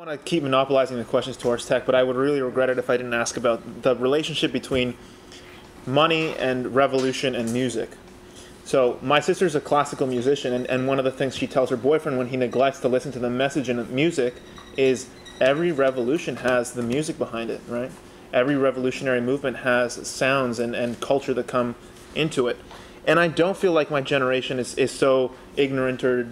I want to keep monopolizing the questions towards tech, but I would really regret it if I didn't ask about the relationship between money and revolution and music. So my sister's a classical musician, and, and one of the things she tells her boyfriend when he neglects to listen to the message in music is every revolution has the music behind it, right? Every revolutionary movement has sounds and, and culture that come into it. And I don't feel like my generation is, is so ignorant or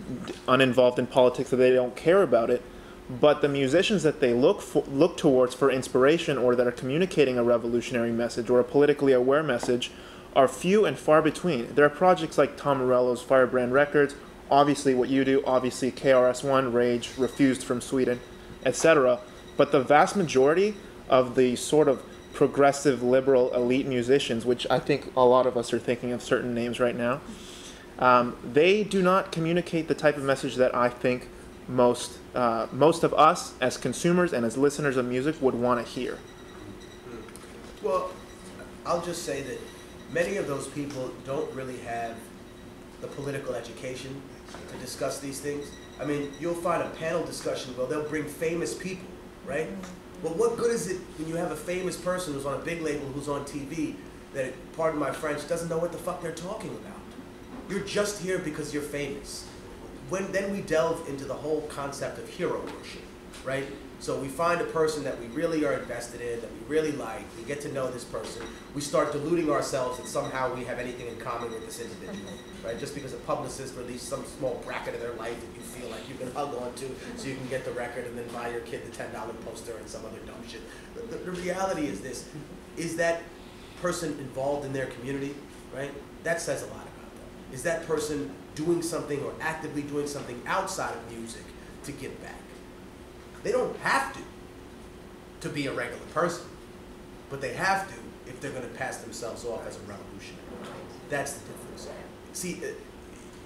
uninvolved in politics that they don't care about it but the musicians that they look for, look towards for inspiration or that are communicating a revolutionary message or a politically aware message are few and far between. There are projects like Tom Morello's Firebrand Records, obviously what you do, obviously KRS-One, Rage, Refused from Sweden, etc. But the vast majority of the sort of progressive liberal elite musicians, which I think a lot of us are thinking of certain names right now, um, they do not communicate the type of message that I think most uh, most of us as consumers and as listeners of music would want to hear. Well, I'll just say that many of those people don't really have the political education to discuss these things. I mean, you'll find a panel discussion where they'll bring famous people, right? Well, what good is it when you have a famous person who's on a big label, who's on TV, that, pardon my French, doesn't know what the fuck they're talking about? You're just here because you're famous when then we delve into the whole concept of hero worship, right? So we find a person that we really are invested in, that we really like, we get to know this person, we start deluding ourselves that somehow we have anything in common with this individual, right? Just because a publicist released some small bracket of their life that you feel like you can hug onto so you can get the record and then buy your kid the $10 poster and some other dumb shit. The, the reality is this, is that person involved in their community, right? That says a lot. Is that person doing something or actively doing something outside of music to give back. They don't have to to be a regular person, but they have to if they're going to pass themselves off as a revolutionary. That's the difference. See, uh,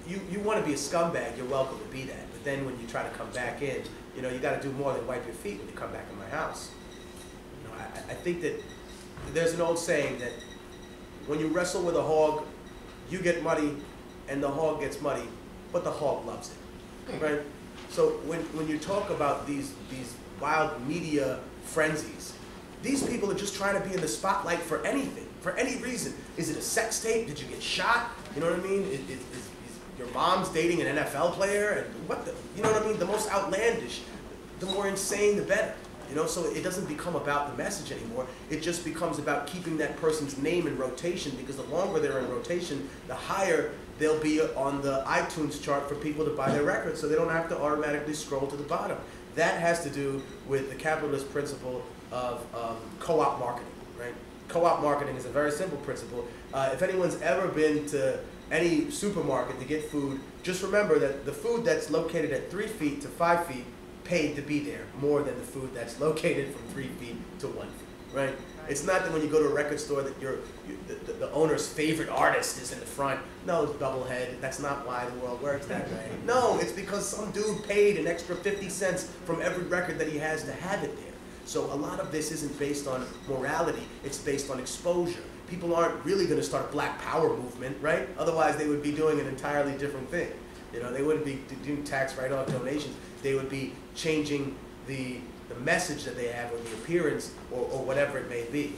you, you want to be a scumbag, you're welcome to be that. But then when you try to come back in, you know, you got to do more than wipe your feet when you come back in my house. You know, I, I think that there's an old saying that when you wrestle with a hog, you get muddy, and the hog gets muddy, but the hog loves it, hmm. right? So when, when you talk about these, these wild media frenzies, these people are just trying to be in the spotlight for anything, for any reason. Is it a sex tape? Did you get shot? You know what I mean? Is, is, is your mom's dating an NFL player? And what the, you know what I mean? The most outlandish, the more insane, the better. You know, so it doesn't become about the message anymore. It just becomes about keeping that person's name in rotation because the longer they're in rotation, the higher they'll be on the iTunes chart for people to buy their records so they don't have to automatically scroll to the bottom. That has to do with the capitalist principle of um, co-op marketing, right? Co-op marketing is a very simple principle. Uh, if anyone's ever been to any supermarket to get food, just remember that the food that's located at three feet to five feet paid to be there more than the food that's located from three feet to one feet, right? It's not that when you go to a record store that you're, you, the, the, owner's favorite artist is in the front. No, it's doublehead. That's not why the world works that way. No, it's because some dude paid an extra 50 cents from every record that he has to have it there. So a lot of this isn't based on morality. It's based on exposure. People aren't really going to start a black power movement, right? Otherwise, they would be doing an entirely different thing. You know, they wouldn't be doing tax write-off donations. They would be changing the, the message that they have or the appearance or, or whatever it may be.